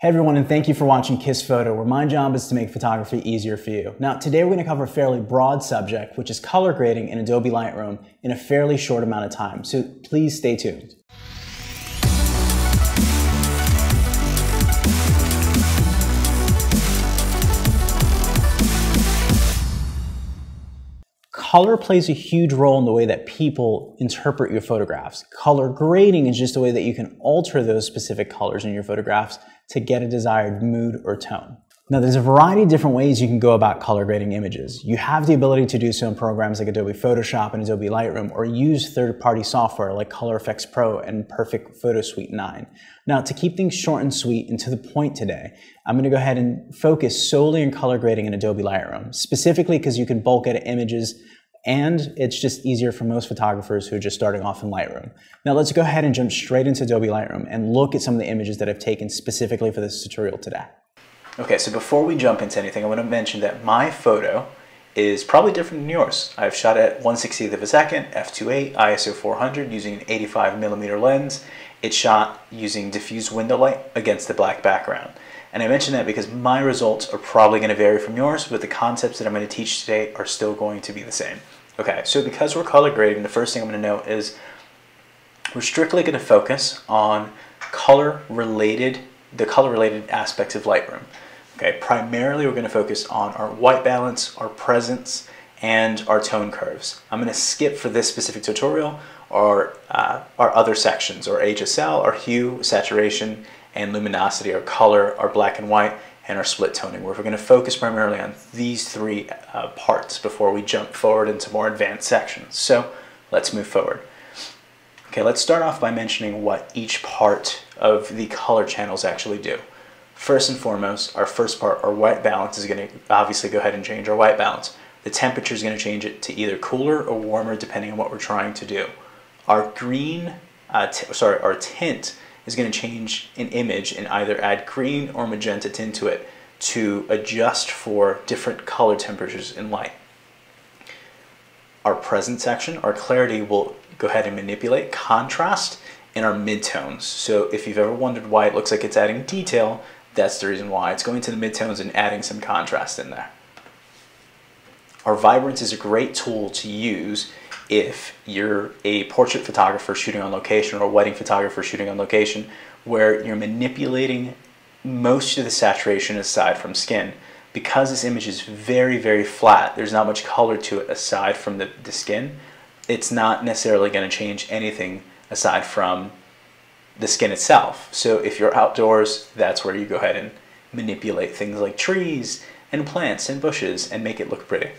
Hey everyone, and thank you for watching Kiss Photo, where my job is to make photography easier for you. Now, today we're going to cover a fairly broad subject, which is color grading in Adobe Lightroom in a fairly short amount of time, so please stay tuned. color plays a huge role in the way that people interpret your photographs. Color grading is just a way that you can alter those specific colors in your photographs to get a desired mood or tone. Now there's a variety of different ways you can go about color grading images. You have the ability to do so in programs like Adobe Photoshop and Adobe Lightroom or use third-party software like Color Efex Pro and Perfect Photo Suite 9. Now to keep things short and sweet and to the point today, I'm going to go ahead and focus solely on color grading in Adobe Lightroom, specifically because you can bulk edit images and it's just easier for most photographers who are just starting off in Lightroom. Now let's go ahead and jump straight into Adobe Lightroom and look at some of the images that I've taken specifically for this tutorial today. Okay, so before we jump into anything, I want to mention that my photo is probably different than yours. I've shot at 1 60th of a second, f2.8, ISO 400 using an 85 millimeter lens. It's shot using diffuse window light against the black background. And I mention that because my results are probably going to vary from yours, but the concepts that I'm going to teach today are still going to be the same. Okay, so because we're color grading, the first thing I'm going to note is we're strictly going to focus on color related, the color related aspects of Lightroom. Okay, primarily we're going to focus on our white balance, our presence, and our tone curves. I'm going to skip for this specific tutorial our, uh, our other sections, or HSL, our hue, saturation, and luminosity, our color, our black and white, and our split toning, where we're going to focus primarily on these three uh, parts before we jump forward into more advanced sections. So let's move forward. Okay, let's start off by mentioning what each part of the color channels actually do. First and foremost, our first part, our white balance, is going to obviously go ahead and change our white balance. The temperature is going to change it to either cooler or warmer depending on what we're trying to do. Our green, uh, sorry, our tint is going to change an image and either add green or magenta tint to it to adjust for different color temperatures in light. Our Presence section, our clarity will go ahead and manipulate contrast in our midtones. So if you've ever wondered why it looks like it's adding detail, that's the reason why. It's going to the midtones and adding some contrast in there. Our vibrance is a great tool to use if you're a portrait photographer shooting on location or a wedding photographer shooting on location where you're manipulating most of the saturation aside from skin. Because this image is very, very flat, there's not much color to it aside from the, the skin, it's not necessarily going to change anything aside from the skin itself. So if you're outdoors, that's where you go ahead and manipulate things like trees and plants and bushes and make it look pretty.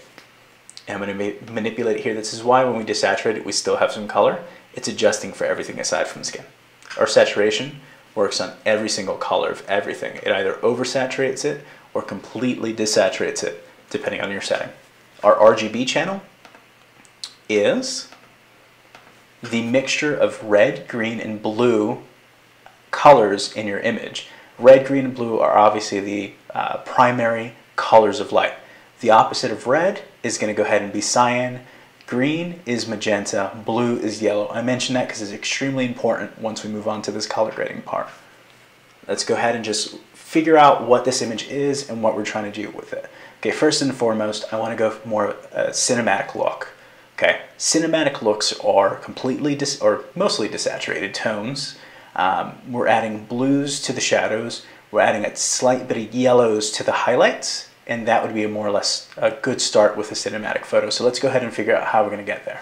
I'm going to manipulate it here. This is why when we desaturate it, we still have some color. It's adjusting for everything aside from skin. Our saturation works on every single color of everything. It either oversaturates it or completely desaturates it, depending on your setting. Our RGB channel is the mixture of red, green, and blue colors in your image. Red, green, and blue are obviously the uh, primary colors of light. The opposite of red is going to go ahead and be cyan. Green is magenta, blue is yellow. I mention that because it's extremely important once we move on to this color grading part. Let's go ahead and just figure out what this image is and what we're trying to do with it. Okay, first and foremost, I want to go for more a cinematic look. Okay, cinematic looks are completely or mostly desaturated tones. Um, we're adding blues to the shadows. We're adding a slight bit of yellows to the highlights and that would be a more or less a good start with a cinematic photo. So let's go ahead and figure out how we're going to get there.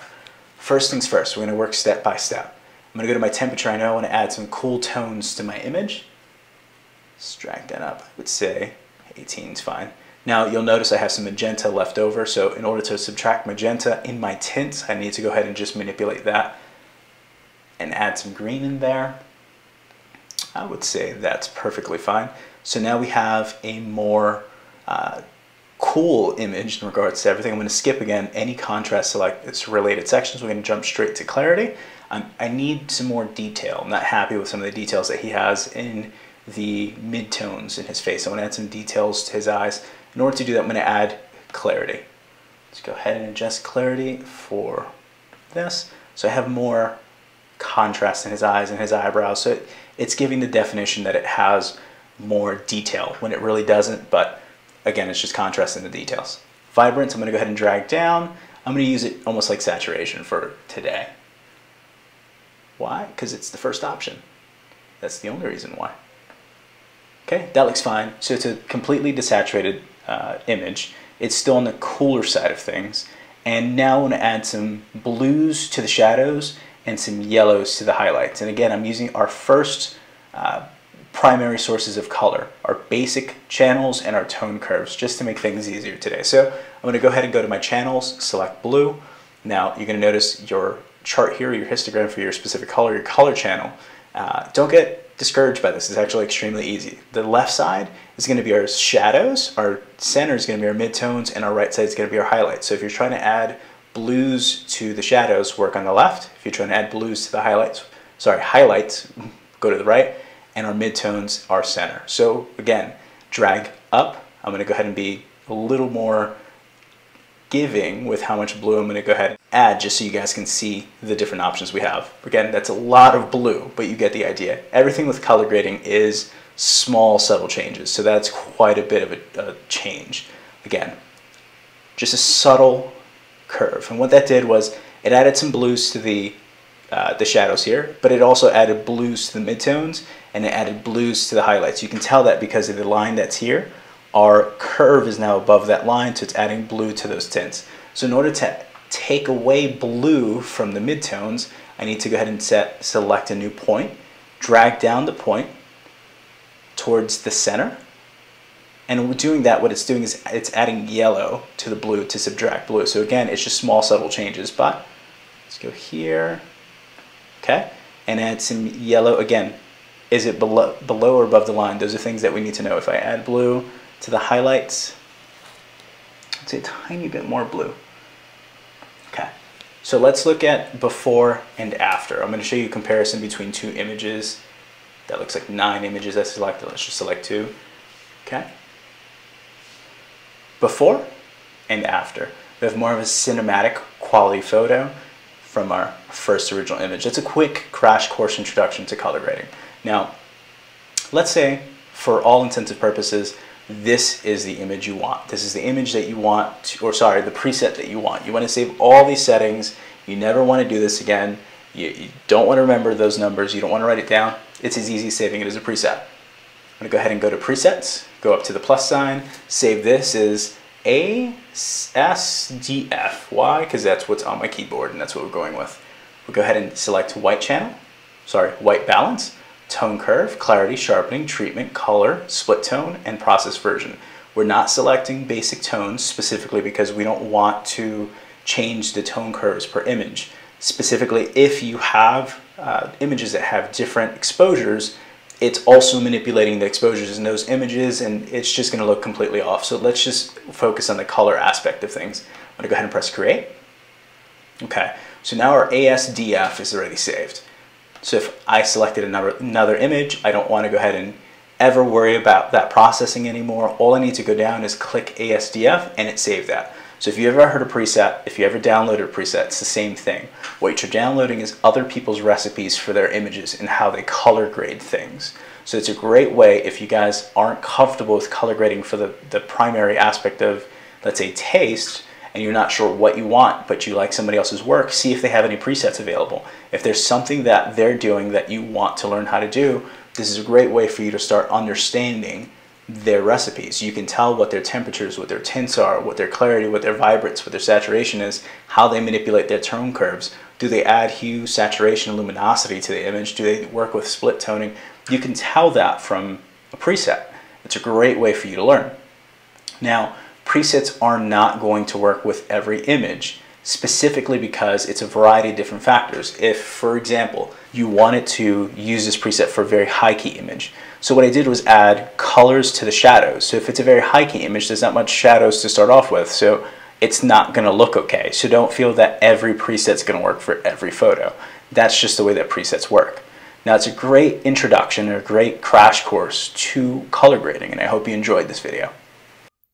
First things first, we're going to work step by step. I'm going to go to my temperature. I know I want to add some cool tones to my image. Let's drag that up. I would say 18 is fine. Now you'll notice I have some magenta left over, so in order to subtract magenta in my tints, I need to go ahead and just manipulate that and add some green in there. I would say that's perfectly fine. So now we have a more uh, cool image in regards to everything. I'm going to skip again any contrast select its related sections. We're going to jump straight to clarity. Um, I need some more detail. I'm not happy with some of the details that he has in the midtones in his face. I want to add some details to his eyes. In order to do that, I'm going to add clarity. Let's go ahead and adjust clarity for this. So I have more contrast in his eyes and his eyebrows. So it, it's giving the definition that it has more detail when it really doesn't, but again, it's just contrast in the details. Vibrance, I'm gonna go ahead and drag down. I'm gonna use it almost like saturation for today. Why? Because it's the first option. That's the only reason why. Okay, that looks fine. So it's a completely desaturated uh, image. It's still on the cooler side of things. And now I want to add some blues to the shadows and some yellows to the highlights. And again, I'm using our first uh, primary sources of color, our basic channels and our tone curves, just to make things easier today. So I'm gonna go ahead and go to my channels, select blue. Now you're gonna notice your chart here, your histogram for your specific color, your color channel. Uh, don't get discouraged by this, it's actually extremely easy. The left side is gonna be our shadows, our center is gonna be our midtones, and our right side is gonna be our highlights. So if you're trying to add blues to the shadows, work on the left. If you're trying to add blues to the highlights, sorry, highlights, go to the right, and our midtones are center. So again, drag up. I'm gonna go ahead and be a little more giving with how much blue I'm gonna go ahead and add just so you guys can see the different options we have. Again, that's a lot of blue, but you get the idea. Everything with color grading is small, subtle changes. So that's quite a bit of a, a change. Again, just a subtle curve. And what that did was it added some blues to the uh, the shadows here, but it also added blues to the midtones and it added blues to the highlights. You can tell that because of the line that's here, our curve is now above that line, so it's adding blue to those tints. So in order to take away blue from the midtones, I need to go ahead and set, select a new point, drag down the point towards the center, and doing that, what it's doing is it's adding yellow to the blue to subtract blue. So again, it's just small subtle changes, but let's go here, okay? And add some yellow, again, is it below, below or above the line? Those are things that we need to know. If I add blue to the highlights, it's a tiny bit more blue. Okay, so let's look at before and after. I'm gonna show you a comparison between two images. That looks like nine images I selected. Let's just select two. Okay before and after. We have more of a cinematic quality photo from our first original image. It's a quick crash course introduction to color grading. Now, let's say for all intents and purposes, this is the image you want. This is the image that you want, to, or sorry, the preset that you want. You want to save all these settings. You never want to do this again. You, you don't want to remember those numbers. You don't want to write it down. It's as easy as saving it as a preset. I'm going to go ahead and go to presets, go up to the plus sign, save this as ASDF. Why? Because that's what's on my keyboard and that's what we're going with. We'll go ahead and select white channel, sorry, white balance, tone curve, clarity, sharpening, treatment, color, split tone, and process version. We're not selecting basic tones specifically because we don't want to change the tone curves per image. Specifically, if you have uh, images that have different exposures, it's also manipulating the exposures in those images and it's just going to look completely off. So let's just focus on the color aspect of things. I'm going to go ahead and press create. Okay, so now our ASDF is already saved. So if I selected another, another image, I don't want to go ahead and ever worry about that processing anymore. All I need to go down is click ASDF and it saved that. So if you ever heard a preset, if you ever downloaded a preset, it's the same thing. What you're downloading is other people's recipes for their images and how they color grade things. So it's a great way if you guys aren't comfortable with color grading for the, the primary aspect of, let's say, taste, and you're not sure what you want, but you like somebody else's work, see if they have any presets available. If there's something that they're doing that you want to learn how to do, this is a great way for you to start understanding their recipes. You can tell what their temperatures, what their tints are, what their clarity, what their vibrance, what their saturation is, how they manipulate their tone curves. Do they add hue, saturation, luminosity to the image? Do they work with split toning? You can tell that from a preset. It's a great way for you to learn. Now, presets are not going to work with every image specifically because it's a variety of different factors. If, for example, you wanted to use this preset for a very high key image, so what I did was add colors to the shadows. So if it's a very high key image, there's not much shadows to start off with, so it's not gonna look okay. So don't feel that every preset's gonna work for every photo. That's just the way that presets work. Now it's a great introduction, a great crash course to color grading, and I hope you enjoyed this video.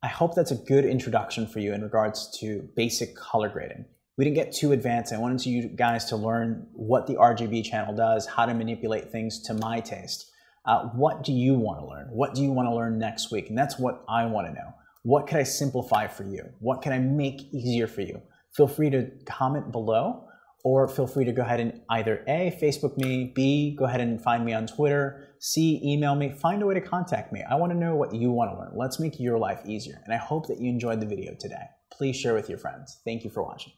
I hope that's a good introduction for you in regards to basic color grading. We didn't get too advanced. I wanted you guys to learn what the RGB channel does, how to manipulate things to my taste. Uh, what do you want to learn? What do you want to learn next week? And that's what I want to know. What can I simplify for you? What can I make easier for you? Feel free to comment below or feel free to go ahead and either A, Facebook me, B, go ahead and find me on Twitter, C, email me, find a way to contact me. I want to know what you want to learn. Let's make your life easier. And I hope that you enjoyed the video today. Please share with your friends. Thank you for watching.